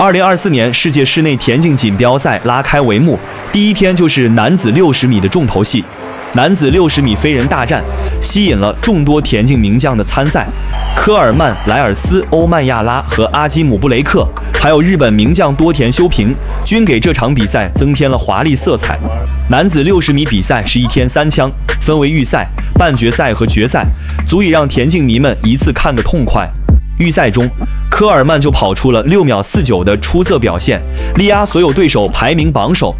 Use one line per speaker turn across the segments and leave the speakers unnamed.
二零二四年世界室内田径锦标赛拉开帷幕，第一天就是男子六十米的重头戏。男子六十米飞人大战吸引了众多田径名将的参赛，科尔曼、莱尔斯、欧曼亚拉和阿基姆布雷克，还有日本名将多田修平，均给这场比赛增添了华丽色彩。男子六十米比赛是一天三枪，分为预赛、半决赛和决赛，足以让田径迷们一次看个痛快。预赛中，科尔曼就跑出了六秒四九的出色表现，力压所有对手排名榜首。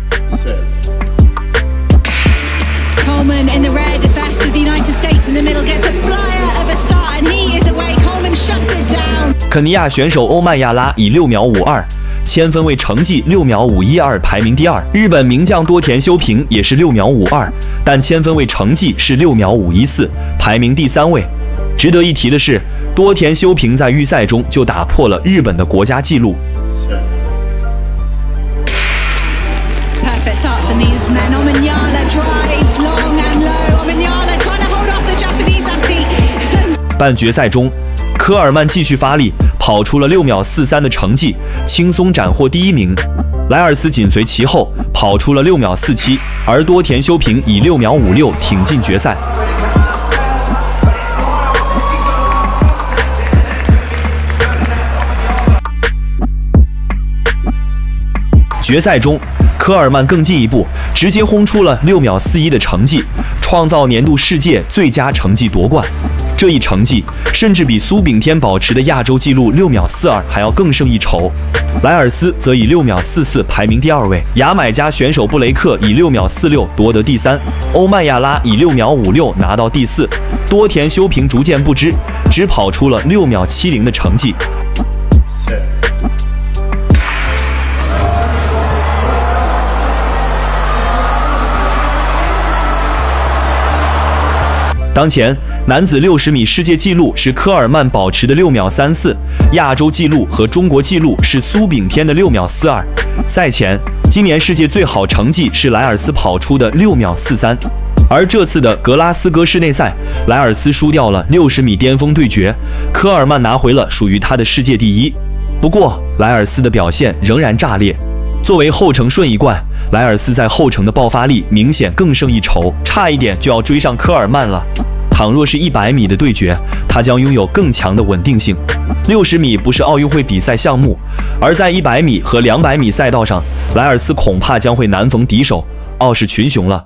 肯尼亚选手欧曼亚拉以六秒五二，千分位成绩六秒五一二排名第二。日本名将多田修平也是六秒五二，但千分位成绩是六秒五一四排名第三位。值得一提的是，多田修平在预赛中就打破了日本的国家纪录。半决赛中，科尔曼继续发力，跑出了六秒四三的成绩，轻松斩获第一名。莱尔斯紧随其后，跑出了六秒四七，而多田修平以六秒五六挺进决赛。决赛中，科尔曼更进一步，直接轰出了六秒四一的成绩，创造年度世界最佳成绩夺冠。这一成绩甚至比苏炳添保持的亚洲纪录六秒四二还要更胜一筹。莱尔斯则以六秒四四排名第二位，牙买加选手布雷克以六秒四六夺得第三，欧曼亚拉以六秒五六拿到第四，多田修平逐渐不支，只跑出了六秒七零的成绩。当前男子六十米世界纪录是科尔曼保持的六秒三四，亚洲纪录和中国纪录是苏炳添的六秒四二。赛前，今年世界最好成绩是莱尔斯跑出的六秒四三，而这次的格拉斯哥室内赛，莱尔斯输掉了六十米巅峰对决，科尔曼拿回了属于他的世界第一。不过，莱尔斯的表现仍然炸裂。作为后程顺一冠，莱尔斯在后程的爆发力明显更胜一筹，差一点就要追上科尔曼了。倘若是一百米的对决，他将拥有更强的稳定性。六十米不是奥运会比赛项目，而在一百米和两百米赛道上，莱尔斯恐怕将会难逢敌手，傲视群雄了。